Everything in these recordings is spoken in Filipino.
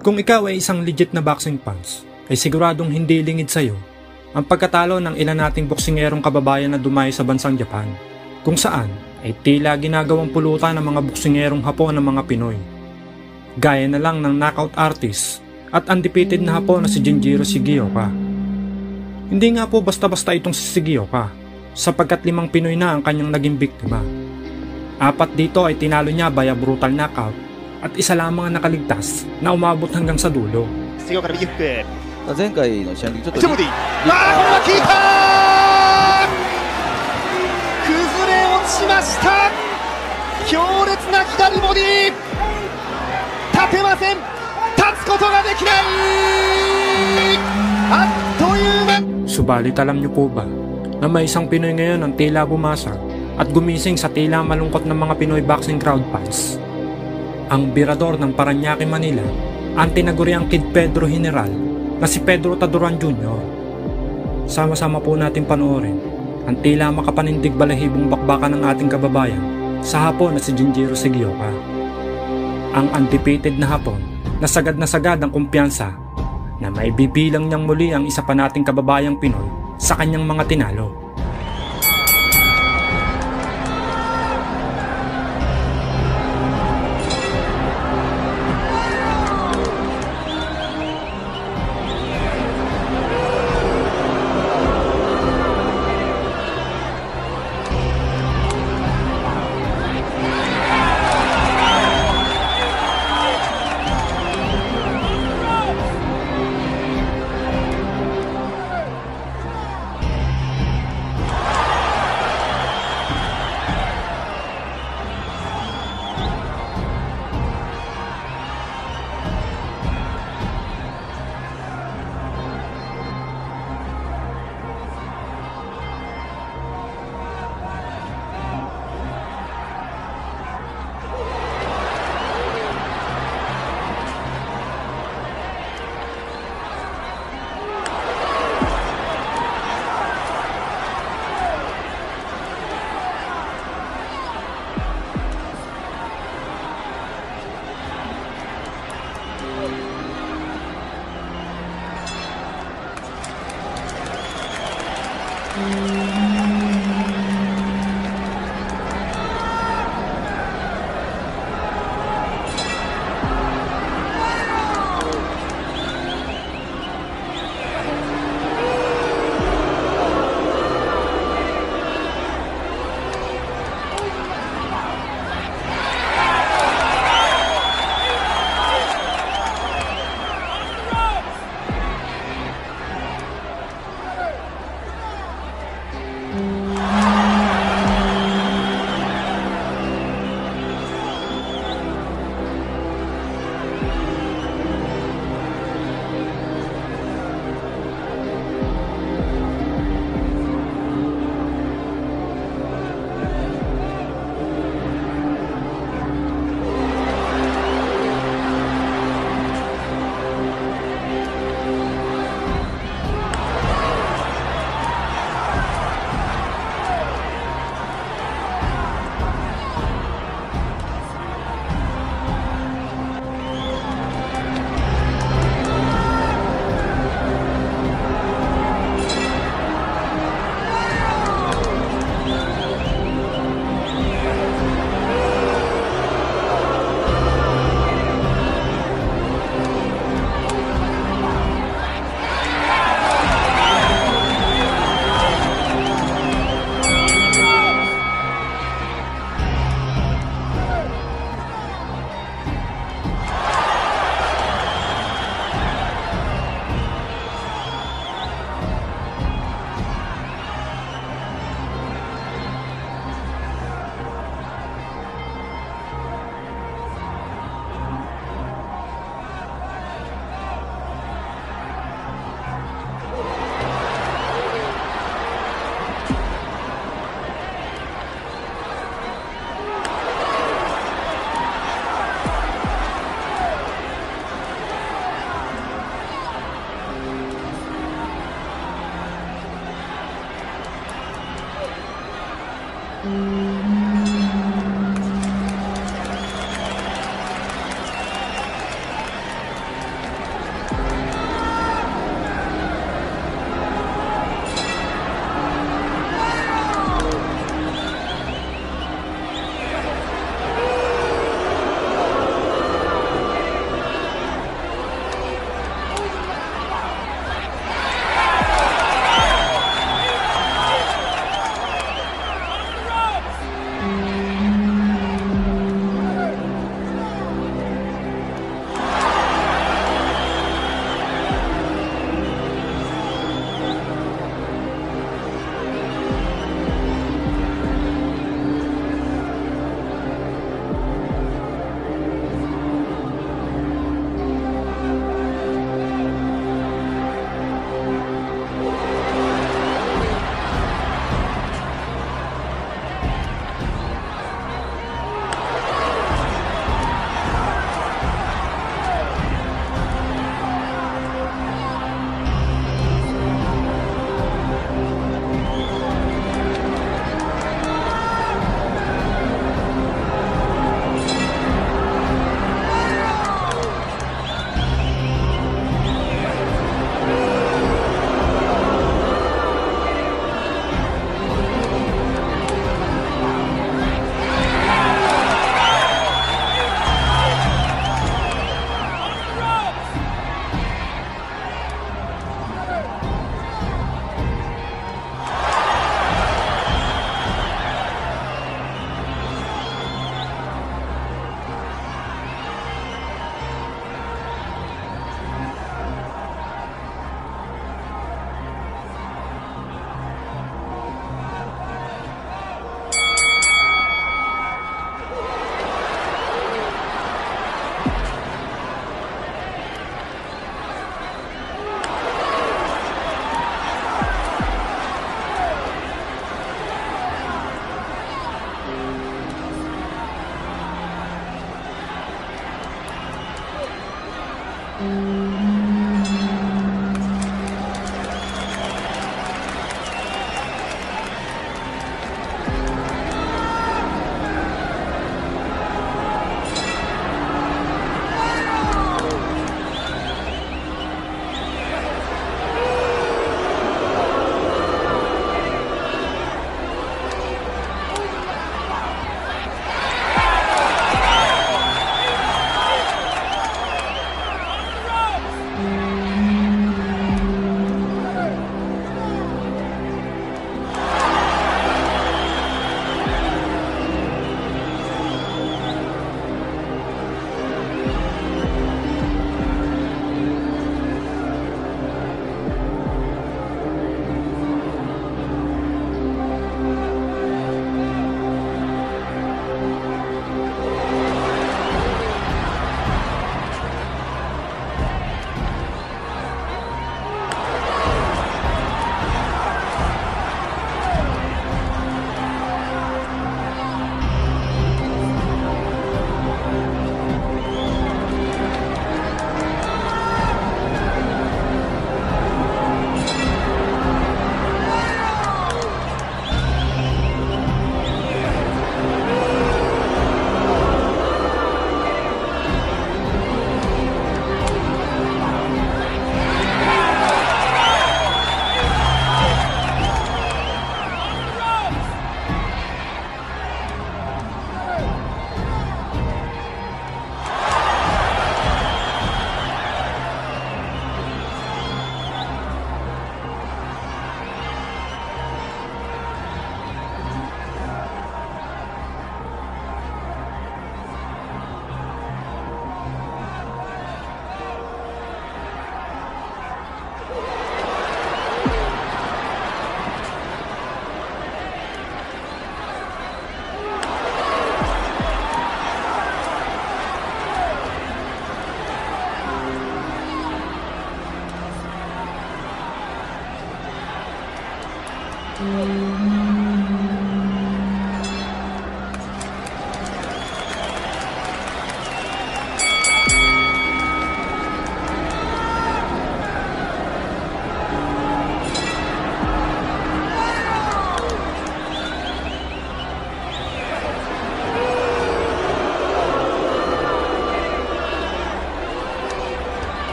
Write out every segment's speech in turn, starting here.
Kung ikaw ay isang legit na boxing fans, ay siguradong hindi lingid sa'yo ang pagkatalo ng ilan nating boksingerong kababayan na dumayo sa bansang Japan, kung saan ay tila ginagawang pulutan ng mga boksingerong Hapon ng mga Pinoy. Gaya na lang ng knockout artist at undefeated na Hapon na si Jinjiro Shigioka. Hindi nga po basta-basta itong si Shigioka, sapagkat limang Pinoy na ang kanyang naging biktima. Apat dito ay tinalo niya via brutal knockout at isa lamang ang nakaligtas na umabot hanggang sa dulo. 杉岡から右フック前回の試合の時ちょっとジョブディあーこれは効いた崩れ落ちました強烈な左ボディ立てません立つことができないあっという間 Subalit alam niyo po ba na may isang Pinoy ngayon ang tila bumasag at gumising sa tila malungkot ng mga Pinoy boxing crowd fans. Ang birador ng Paranaque, Manila, ang tinaguriang Kid Pedro General na si Pedro Taduran Jr. Sama-sama po natin panoorin ang tila makapanindig balahibong bakbakan ng ating kababayan sa hapon na si Jinjiro Sigioka. Ang undefeated na hapon na sagad na sagad ang kumpiyansa na maibibilang niyang muli ang isa pa nating kababayang Pinoy sa kanyang mga tinalo.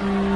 Mm.